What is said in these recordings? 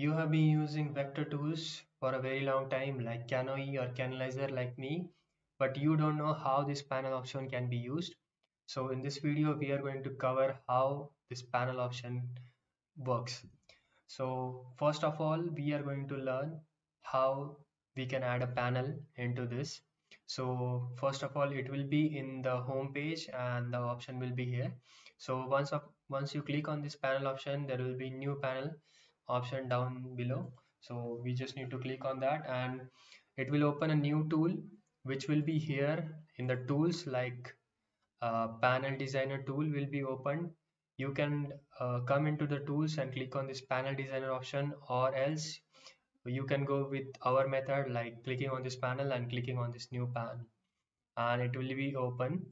you have been using vector tools for a very long time like CANoe or CANalyzer like me but you don't know how this panel option can be used. So in this video we are going to cover how this panel option works. So first of all we are going to learn how we can add a panel into this. So first of all it will be in the home page and the option will be here. So once once you click on this panel option there will be new panel option down below. So we just need to click on that and it will open a new tool which will be here in the tools like uh, panel designer tool will be opened. You can uh, come into the tools and click on this panel designer option or else you can go with our method like clicking on this panel and clicking on this new pan. And it will be open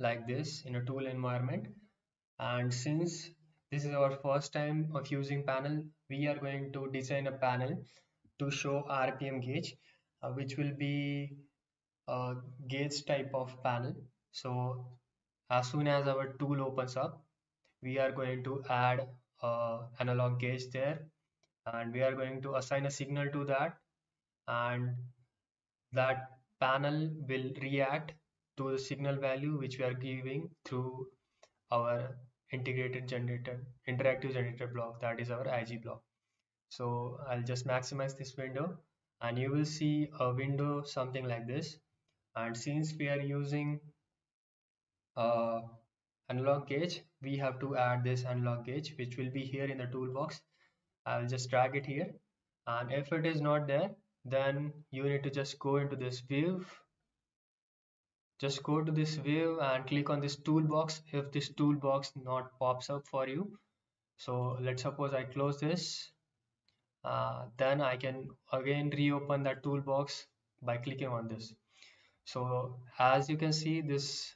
like this in a tool environment. And since this is our first time of using panel. We are going to design a panel to show rpm gauge uh, which will be a gauge type of panel. So as soon as our tool opens up we are going to add uh, analog gauge there. And we are going to assign a signal to that. And that panel will react to the signal value which we are giving through our integrated generator interactive generator block that is our IG block. So I'll just maximize this window and you will see a window something like this. And since we are using uh, analog gauge we have to add this analog gauge which will be here in the toolbox. I'll just drag it here. And if it is not there then you need to just go into this view just go to this view and click on this toolbox. If this toolbox not pops up for you so let's suppose I close this uh, then I can again reopen that toolbox by clicking on this. So as you can see this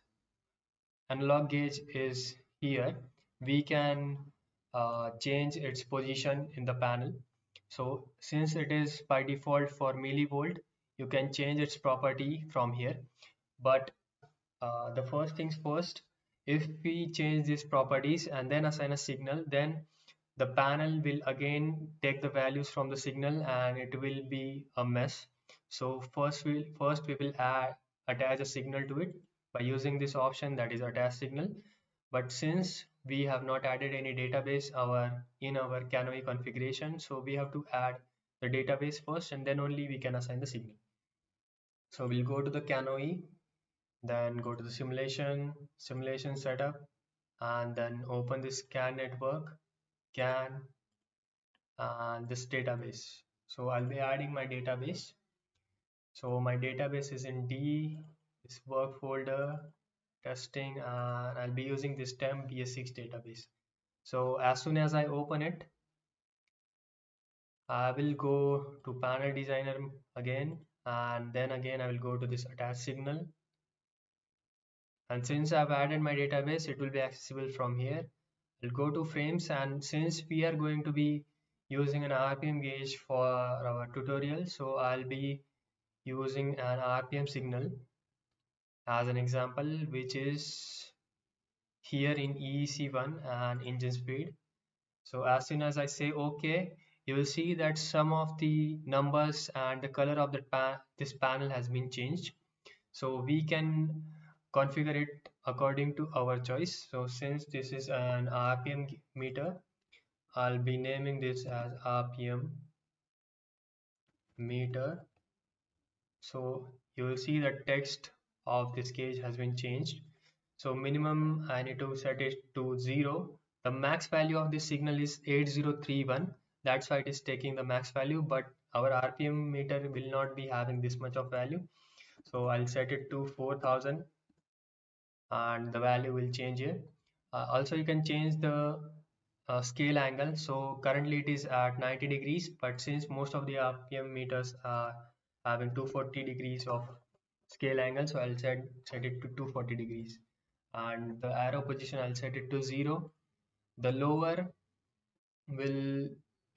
analog gauge is here. We can uh, change its position in the panel. So since it is by default for millivolt you can change its property from here but uh, the first things first if we change these properties and then assign a signal then the panel will again take the values from the signal and it will be a mess. So first we first we will add attach a signal to it by using this option that is attach signal. But since we have not added any database our in our CANoe configuration so we have to add the database first and then only we can assign the signal. So we'll go to the CANoe then go to the simulation simulation setup and then open this CAN network CAN and this database. So I'll be adding my database. So my database is in D this work folder testing and I'll be using this temp bs6 database. So as soon as I open it I will go to panel designer again and then again I will go to this attach signal and since I've added my database it will be accessible from here. I'll go to frames and since we are going to be using an RPM gauge for our tutorial so I'll be using an RPM signal as an example which is here in EEC1 and engine speed. So as soon as I say OK you will see that some of the numbers and the color of the pa this panel has been changed. So we can configure it according to our choice. So since this is an RPM meter I'll be naming this as RPM meter. So you will see the text of this gauge has been changed. So minimum I need to set it to 0 the max value of this signal is 8031 that's why it is taking the max value but our RPM meter will not be having this much of value. So I'll set it to 4000 and the value will change. Here uh, also you can change the uh, scale angle. So currently it is at 90 degrees but since most of the RPM meters are having 240 degrees of scale angle so I'll set set it to 240 degrees. And the arrow position I'll set it to 0 the lower will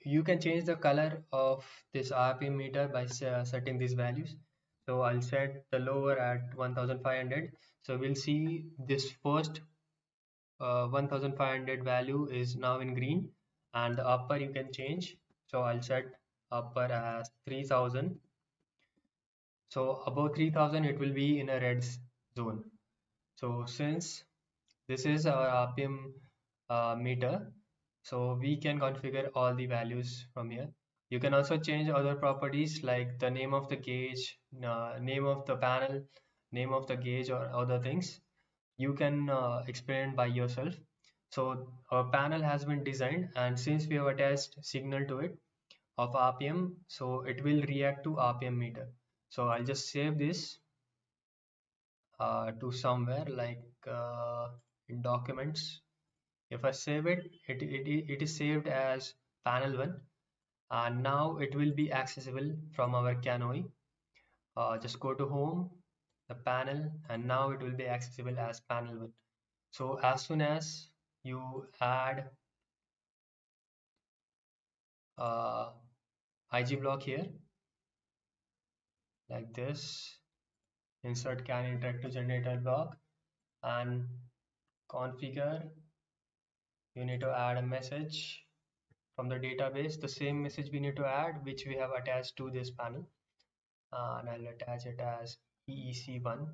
you can change the color of this RPM meter by uh, setting these values so I'll set the lower at 1500 so we'll see this first uh, 1500 value is now in green and the upper you can change. So I'll set upper as 3000 so above 3000 it will be in a red zone. So since this is our rpm uh, meter so we can configure all the values from here you can also change other properties like the name of the gauge uh, name of the panel name of the gauge or other things. You can uh, experiment by yourself. So our panel has been designed and since we have attached signal to it of rpm so it will react to rpm meter. So i'll just save this uh, to somewhere like uh, in documents. If I save it, it, it, it is saved as panel 1 and now it will be accessible from our CANoe. Uh, just go to home, the panel and now it will be accessible as panel 1. So as soon as you add uh, IG block here like this insert can interactive generator block and configure you need to add a message from the database the same message we need to add which we have attached to this panel. Uh, and I'll attach it as EEC1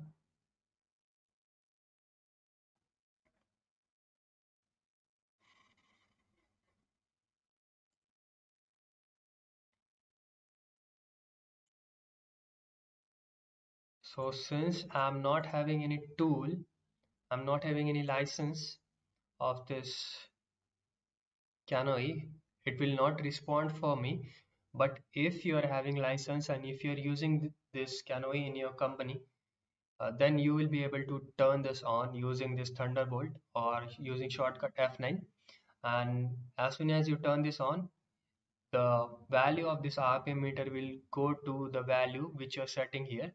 so since I'm not having any tool I'm not having any license of this CANoe it will not respond for me. But if you are having license and if you are using this CANoe in your company uh, then you will be able to turn this on using this Thunderbolt or using shortcut F9 and as soon as you turn this on the value of this RPM meter will go to the value which you're setting here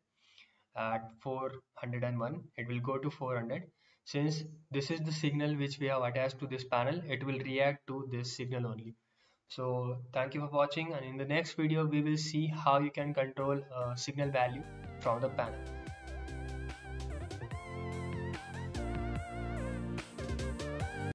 at 401 it will go to 400 since this is the signal which we have attached to this panel it will react to this signal only so thank you for watching and in the next video we will see how you can control a signal value from the panel